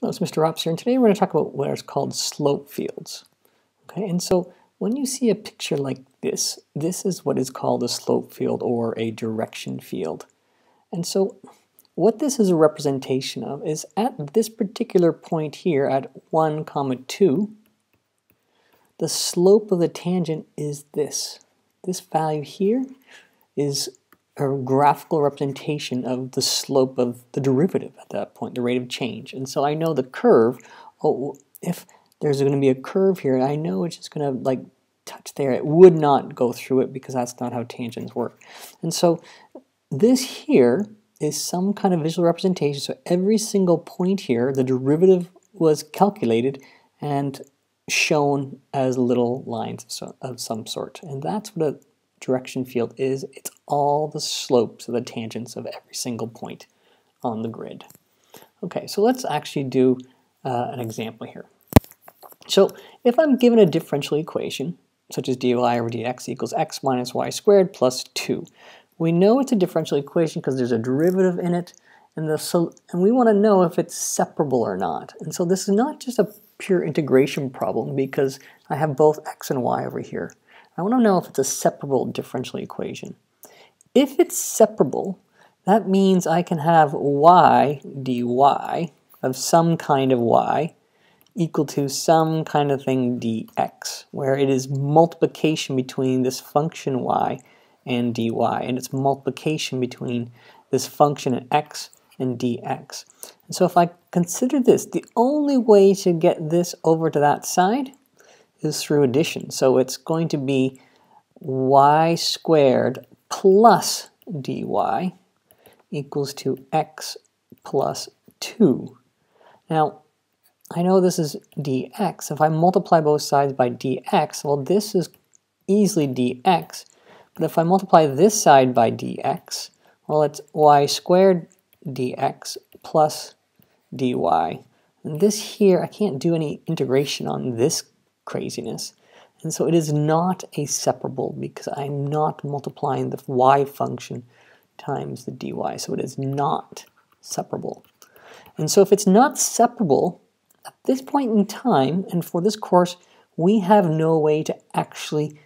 Hello, it's Mr. Ops here, and today we're going to talk about what is called slope fields. Okay, and so when you see a picture like this, this is what is called a slope field or a direction field. And so what this is a representation of is at this particular point here at 1 comma 2, the slope of the tangent is this. This value here is a graphical representation of the slope of the derivative at that point, the rate of change. And so I know the curve, oh, if there's going to be a curve here, I know it's just going to like touch there. It would not go through it because that's not how tangents work. And so this here is some kind of visual representation. So every single point here, the derivative was calculated and shown as little lines of some sort. And that's what a direction field is. It's all the slopes of the tangents of every single point on the grid. Okay, so let's actually do uh, an example here. So if I'm given a differential equation, such as dy over dx equals x minus y squared plus 2, we know it's a differential equation because there's a derivative in it, and, the, so, and we want to know if it's separable or not. And so this is not just a pure integration problem because I have both x and y over here. I want to know if it's a separable differential equation. If it's separable, that means I can have y dy of some kind of y equal to some kind of thing dx, where it is multiplication between this function y and dy, and it's multiplication between this function and x and dx. And so if I consider this, the only way to get this over to that side is through addition. So it's going to be y squared plus dy equals to x plus 2. Now, I know this is dx. If I multiply both sides by dx, well, this is easily dx. But if I multiply this side by dx, well, it's y squared dx plus dy. And this here, I can't do any integration on this craziness. And so it is not a separable because I'm not multiplying the y function times the dy. So it is not separable. And so if it's not separable, at this point in time, and for this course, we have no way to actually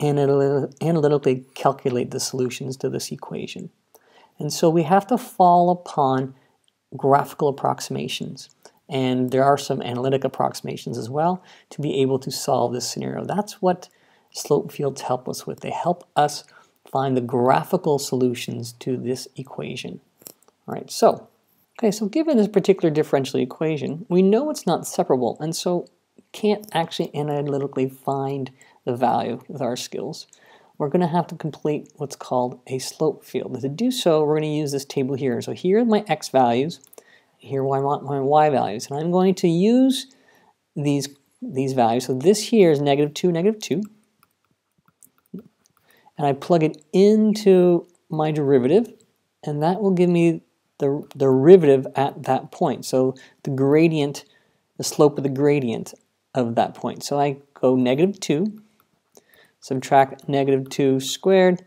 analytically calculate the solutions to this equation. And so we have to fall upon graphical approximations. And there are some analytic approximations as well to be able to solve this scenario. That's what slope fields help us with. They help us find the graphical solutions to this equation. All right, so, okay, so given this particular differential equation, we know it's not separable, and so can't actually analytically find the value with our skills. We're going to have to complete what's called a slope field. To do so, we're going to use this table here. So here are my x values, here I want my y values. And I'm going to use these, these values. So this here is negative 2, negative 2. And I plug it into my derivative, and that will give me the derivative at that point. So the gradient, the slope of the gradient of that point. So I go negative 2, subtract negative 2 squared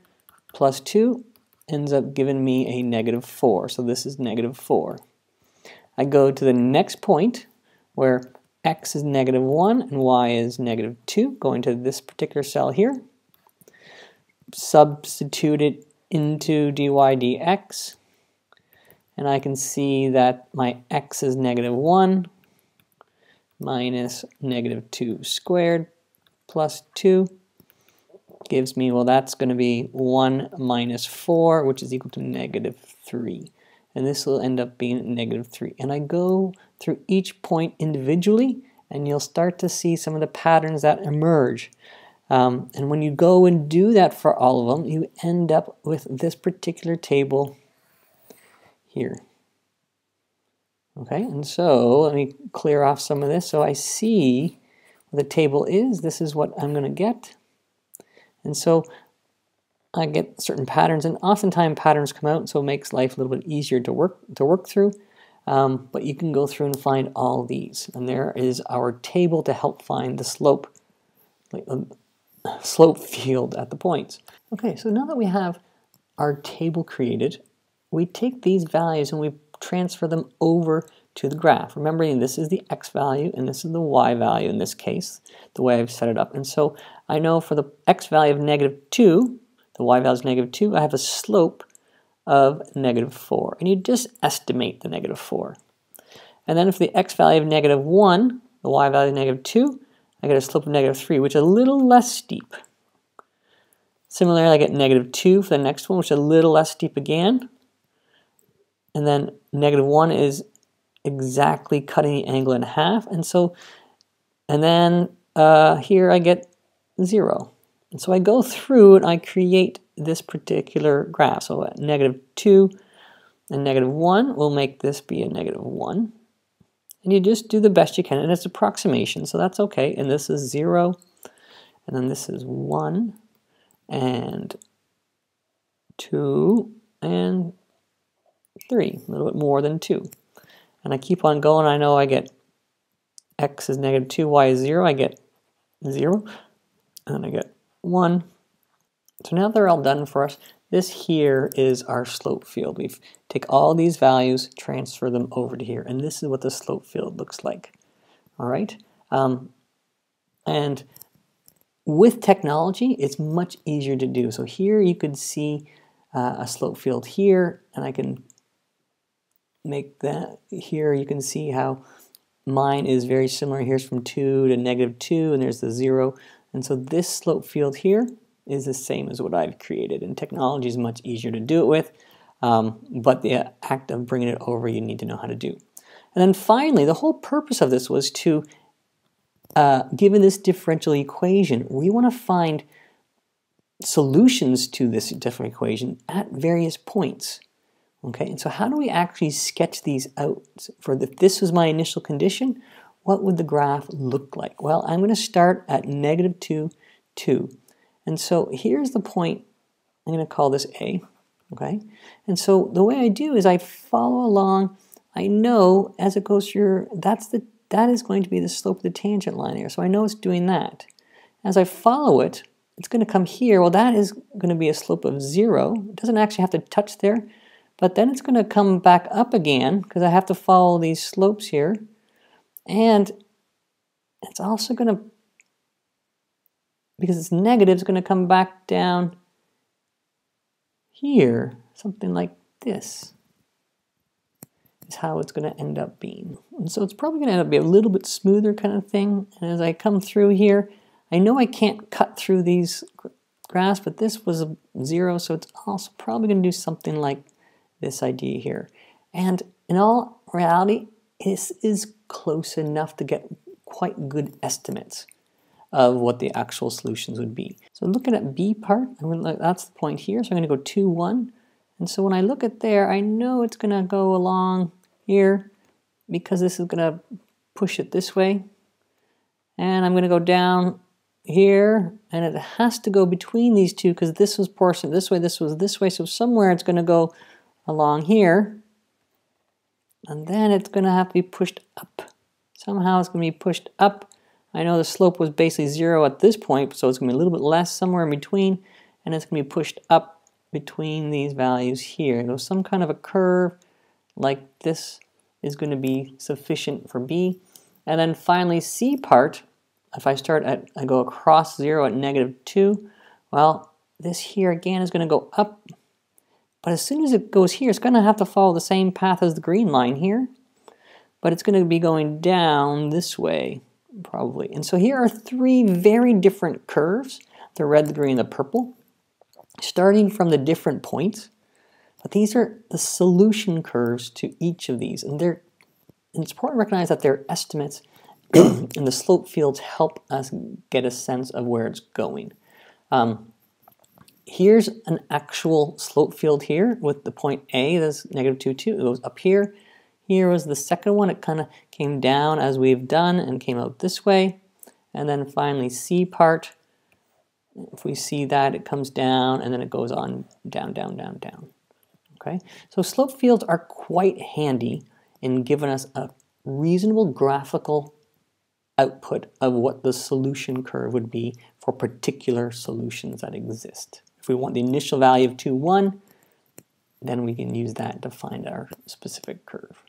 plus 2 ends up giving me a negative 4. So this is negative 4. I go to the next point where x is negative 1 and y is negative 2, going to this particular cell here. Substitute it into dy dx, and I can see that my x is negative 1 minus negative 2 squared plus 2 gives me, well, that's going to be 1 minus 4, which is equal to negative 3 and this will end up being negative 3. And I go through each point individually, and you'll start to see some of the patterns that emerge. Um, and when you go and do that for all of them, you end up with this particular table here. Okay, and so let me clear off some of this. So I see the table is. This is what I'm going to get. And so I get certain patterns, and oftentimes patterns come out, so it makes life a little bit easier to work to work through. Um, but you can go through and find all these, and there is our table to help find the slope, like, uh, slope field at the points. Okay, so now that we have our table created, we take these values and we transfer them over to the graph. Remembering this is the x value and this is the y value in this case, the way I've set it up. And so I know for the x value of negative 2, the y value is negative 2, I have a slope of negative 4. And you just estimate the negative 4. And then for the x value of negative 1, the y value of negative 2, I get a slope of negative 3, which is a little less steep. Similarly, I get negative 2 for the next one, which is a little less steep again. And then negative 1 is exactly cutting the angle in half. And so, and then uh, here I get 0. And so I go through and I create this particular graph. So at negative 2 and negative 1 will make this be a negative 1. And you just do the best you can, and it's approximation, so that's okay. And this is 0, and then this is 1, and 2, and 3, a little bit more than 2. And I keep on going, I know I get x is negative 2, y is 0, I get 0, and I get 1. So now they're all done for us. This here is our slope field. We take all these values, transfer them over to here, and this is what the slope field looks like. All right? Um, and with technology, it's much easier to do. So here you could see uh, a slope field here, and I can make that here. You can see how mine is very similar. Here's from 2 to negative 2, and there's the 0. And so this slope field here is the same as what I've created. And technology is much easier to do it with, um, but the act of bringing it over you need to know how to do. And then finally, the whole purpose of this was to, uh, given this differential equation, we want to find solutions to this differential equation at various points. Okay, and so how do we actually sketch these out? For this was my initial condition, what would the graph look like? Well, I'm going to start at negative 2, 2. And so here's the point, I'm going to call this A, okay? And so the way I do is I follow along, I know as it goes through, that's the, that is going to be the slope of the tangent line here, so I know it's doing that. As I follow it, it's going to come here, well that is going to be a slope of zero, it doesn't actually have to touch there, but then it's going to come back up again, because I have to follow these slopes here, and it's also going to because it's negative, it's going to come back down here, something like this is how it's going to end up being. And so it's probably going to end up being a little bit smoother kind of thing. And as I come through here, I know I can't cut through these grass, but this was a zero, so it's also probably going to do something like this idea here. And in all reality, this is close enough to get quite good estimates of what the actual solutions would be. So looking at B part, that's the point here, so I'm going to go 2, 1. And so when I look at there, I know it's going to go along here because this is going to push it this way. And I'm going to go down here, and it has to go between these two because this was portion this way, this was this way, so somewhere it's going to go along here. And then it's going to have to be pushed up. Somehow it's going to be pushed up I know the slope was basically zero at this point, so it's going to be a little bit less somewhere in between, and it's going to be pushed up between these values here. So some kind of a curve like this is going to be sufficient for B. And then finally C part, if I start at, I go across zero at negative two, well, this here again is going to go up, but as soon as it goes here, it's going to have to follow the same path as the green line here, but it's going to be going down this way probably. And so here are three very different curves, the red, the green, and the purple, starting from the different points. But these are the solution curves to each of these. And, they're, and it's important to recognize that they're estimates and the slope fields help us get a sense of where it's going. Um, here's an actual slope field here with the point A, that's negative 2, 2. It goes up here. Here was the second one. It kind of came down as we've done and came out this way. And then finally C part, if we see that, it comes down and then it goes on down, down, down, down. Okay, so slope fields are quite handy in giving us a reasonable graphical output of what the solution curve would be for particular solutions that exist. We want the initial value of 2, 1, then we can use that to find our specific curve.